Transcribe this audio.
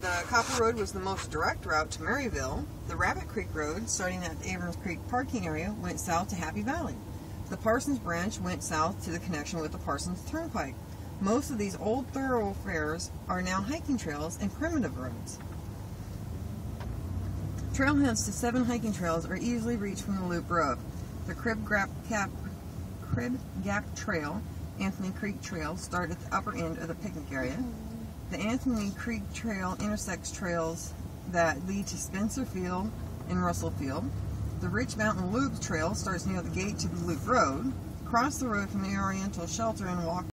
The Cooper Road was the most direct route to Maryville. The Rabbit Creek Road, starting at the Abrams Creek parking area, went south to Happy Valley. The Parsons Branch went south to the connection with the Parsons Turnpike. Most of these old thoroughfares are now hiking trails and primitive roads. Trailheads to seven hiking trails are easily reached from the Loop Road. The Crib Gap, Cap, Crib Gap Trail, Anthony Creek Trail start at the upper end of the picnic area. Anthony Creek Trail intersects trails that lead to Spencer Field and Russell Field. The Rich Mountain Loop Trail starts near the gate to the Loop Road. Cross the road from the Oriental Shelter and walk